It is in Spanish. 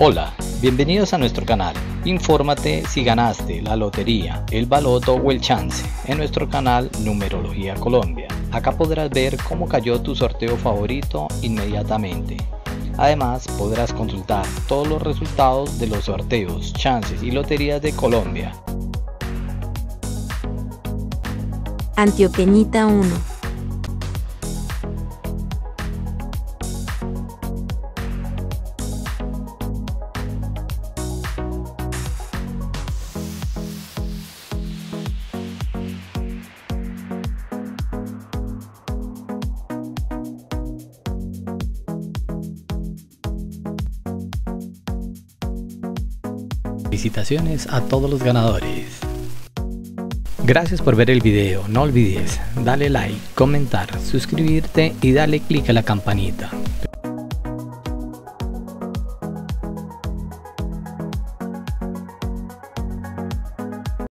Hola, bienvenidos a nuestro canal. Infórmate si ganaste la lotería, el baloto o el chance en nuestro canal Numerología Colombia. Acá podrás ver cómo cayó tu sorteo favorito inmediatamente. Además, podrás consultar todos los resultados de los sorteos, chances y loterías de Colombia. Antioqueñita 1 Felicitaciones a todos los ganadores. Gracias por ver el video, no olvides darle like, comentar, suscribirte y darle click a la campanita.